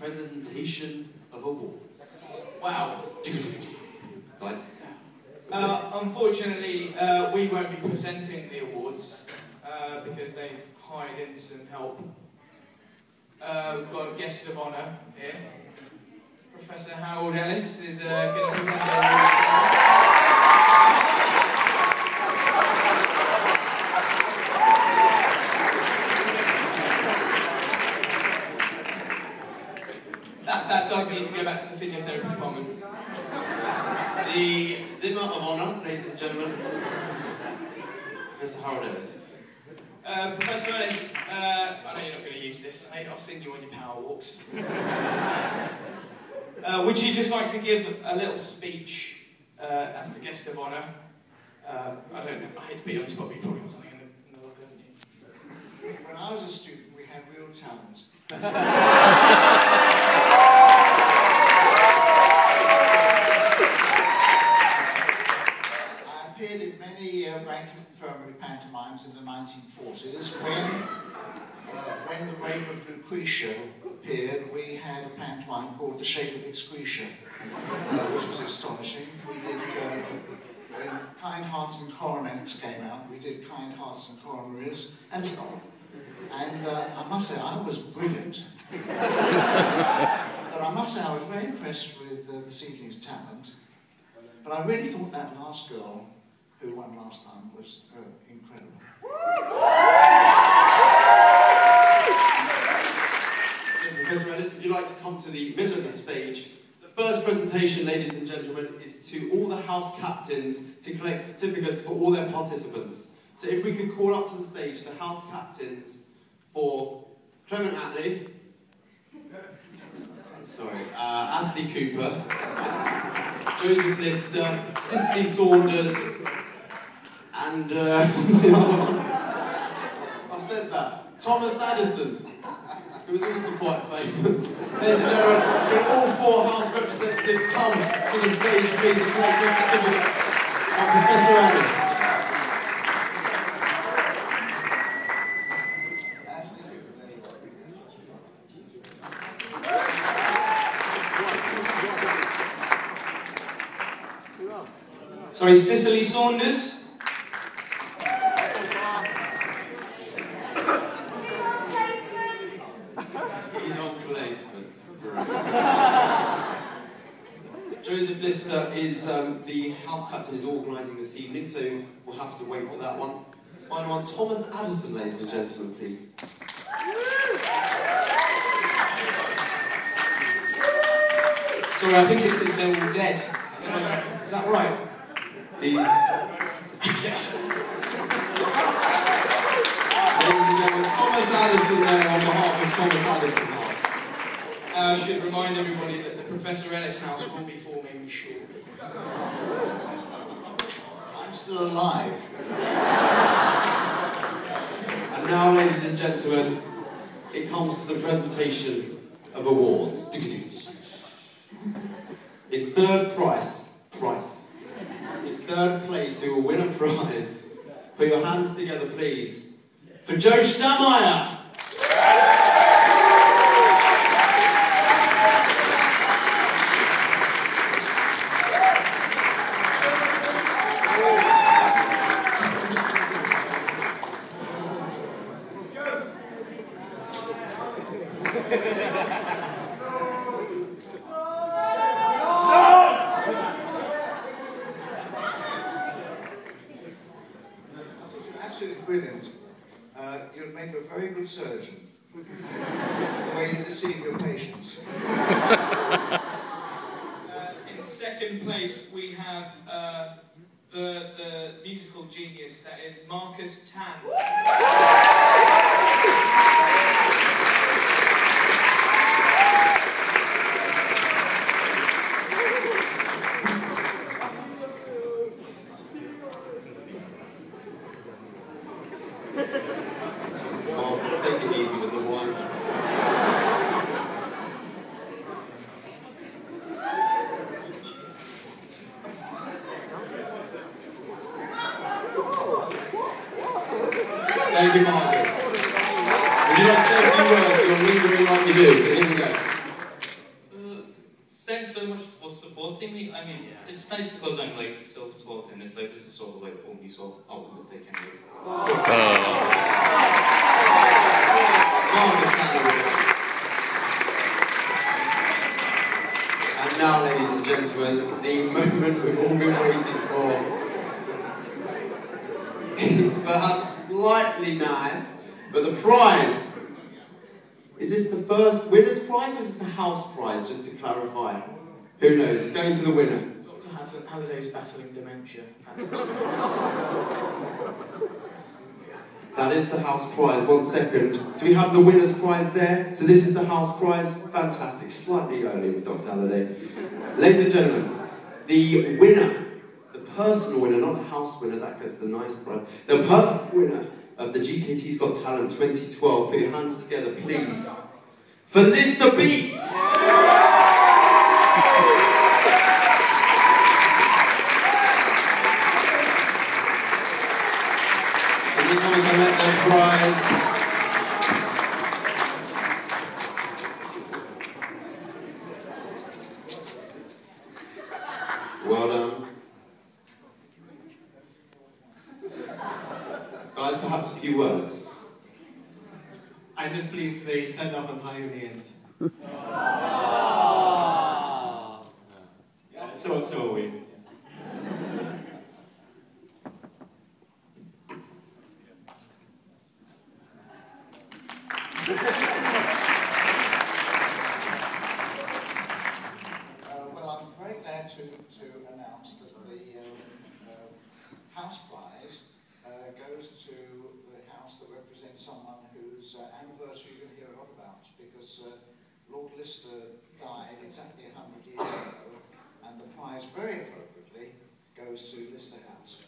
presentation of awards. Wow. Lights Uh, unfortunately, uh, we won't be presenting the awards uh, because they've hired in some help. Uh, we've got a guest of honour here. Professor Harold Ellis is uh, going to present the awards. That, that does need to go back to the physiotherapy department. The Zimmer of Honour, ladies and gentlemen. Professor Harold Ellis. Uh, Professor uh, I know you're not going to use this. I, I've seen you on your power walks. uh, would you just like to give a little speech uh, as the guest of honour? Uh, I don't know. I hate to put you on the spot, but you probably got something in the, in the locker, haven't you? When I was a student, we had real talent. pantomimes in the 1940s when, uh, when the Rape of Lucretia appeared, we had a pantomime called The Shape of Excretia, uh, which was astonishing. We did, uh, when Kind Hearts and Coronets came out, we did Kind Hearts and Coronaries, and so on. And uh, I must say, I was brilliant. but I must say, I was very impressed with uh, this evening's talent. But I really thought that last girl who won last time was uh, incredible. So, Professor Ellis, if you'd like to come to the middle of the stage, the first presentation, ladies and gentlemen, is to all the house captains to collect certificates for all their participants. So if we could call up to the stage the house captains for Clement Attlee, sorry, uh, Astley Cooper, Joseph Lister, Cicely Saunders, and uh? I said that. Thomas Addison, who was also quite famous. Ladies and gentlemen, can all four House representatives come to the stage, please, and collect your certificates of Professor are. Sorry, Cicely Saunders. He's on placement. Joseph Lister is um, the house captain is organising this evening, so we'll have to wait for that one. Final one, Thomas Addison, ladies and gentlemen, please. Sorry, I think it's because they're all dead. Is that right? These, ladies and gentlemen, Thomas Addison there on behalf of Thomas Addison Uh, I should remind everybody that the Professor Ellis House will be forming shortly. I'm still alive. And now, ladies and gentlemen, it comes to the presentation of awards. In third prize, price. In third place, who will win a prize? Put your hands together, please, for Joe Stammeijer. Absolutely brilliant. Uh, you'd make a very good surgeon. Where you deceive your patients. Uh, in second place, we have uh, the, the musical genius that is Marcus Tan. Oh, just take it easy with the one. Thank you, Marcus. Would you like to say a few words? You'll read the ring like you do, so here we go. Uh, so much for supporting me. I mean, it's nice because I'm like self-taught and it's like this is sort of like only sort of outlet they can do. Oh. And now, ladies and gentlemen, the moment we've all been waiting for. It's perhaps slightly nice, but the prize. Is this the first winner's prize or is this the house prize, just to clarify? Who knows? It's going to the winner. Dr. Halliday's battling dementia. That is the house prize. One second. Do we have the winner's prize there? So this is the house prize. Fantastic. Slightly early with Dr. Halliday. Ladies and gentlemen, the winner, the personal winner, not the house winner, that gets the nice prize. The personal winner of the GKT's Got Talent 2012. Put your hands together, please. For Lister Beats! Can you come and collect their prize? 50 words. I just believe they turned up on time in the end. Aww. Yeah, so, so weird. Someone whose uh, anniversary you're going to hear a lot about because uh, Lord Lister died exactly 100 years ago and the prize, very appropriately, goes to Lister House.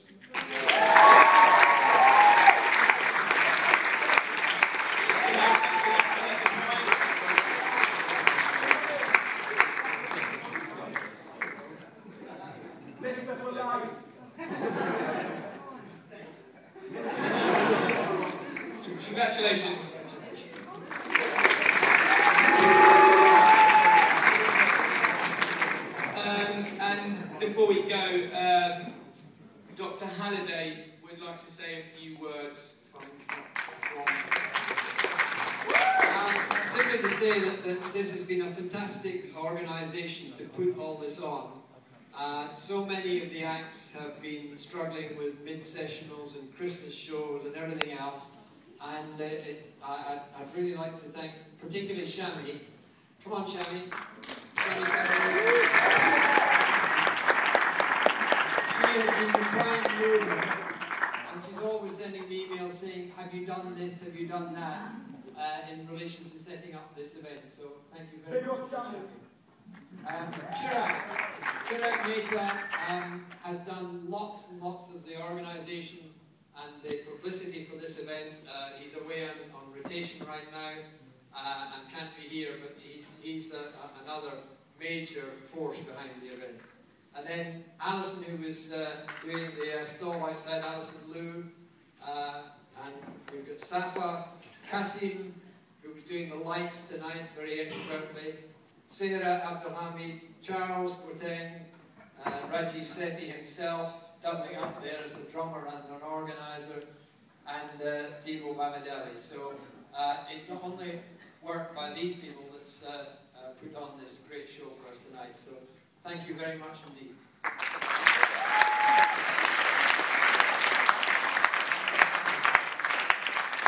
Congratulations. Um, and before we go, um, Dr. Halliday would like to say a few words from, Um, simply to say that, that this has been a fantastic organisation to put all this on. Uh, so many of the acts have been struggling with mid-sessionals and Christmas shows and everything else. And uh, it, I, I'd really like to thank particularly Shami. Come on, Shami. Shami Farrow. Has been the prime mover and she's always sending me emails saying, have you done this, have you done that, uh, in relation to setting up this event. So thank you very much for Shami. Um, Chirag, Chirag Mehta um, has done lots and lots of the organisation and the publicity for this event. Uh, he's away on, on rotation right now uh, and can't be here, but he's, he's a, a, another major force behind the event. And then Alison, who was uh, doing the uh, stall outside, Alison Liu, uh, and we've got Safa, Kasim, who was doing the lights tonight very expertly, Sarah Abdulhamid, Charles Bourdain, uh, Rajiv Sethi himself, doubling up there as a drummer and an organiser, and uh, Bamadelli. So uh, it's not only work by these people that's uh, uh, put on this great show for us tonight. So thank you very much indeed.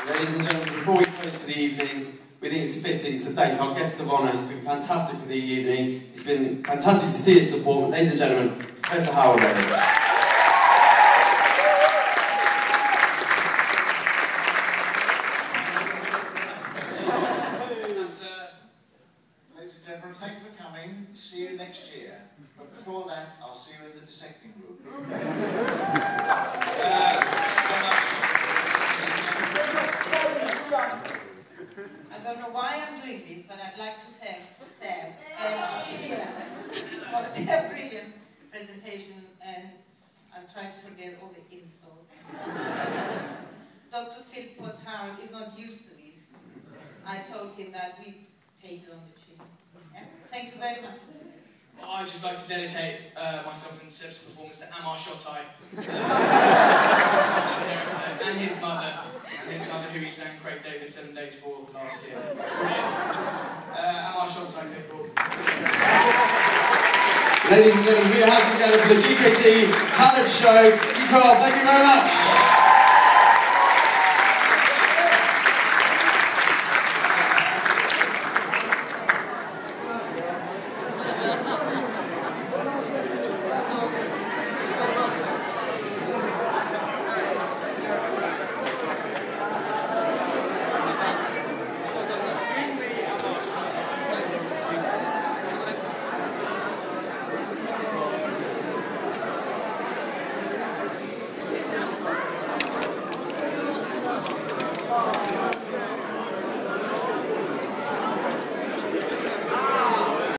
Ladies and gentlemen, before we close for the evening, we think it's fitting to thank our guest of honour. He's been fantastic for the evening. It's been fantastic to see his support. Ladies and gentlemen, Professor Howard Ellis. That's, uh, Ladies and gentlemen, thank you for coming. See you next year. But before that, I'll see you in the dissecting group. I don't know why I'm doing this, but I'd like to thank Sam and Sheila for their brilliant presentation, and I'll try to forget all the insults. Dr. Philpott Howard is not used to this. I told him that we take it on the chin. Yeah? Thank you very much. I'd just like to dedicate uh, myself and Seb's performance to Amar Shotai, uh, and his mother, and his mother who he sang Craig David Seven Days for last year. Uh, Amar Shotai, people. Ladies and gentlemen, put your hands together for the GKT Talent Show 2012. Thank you very much.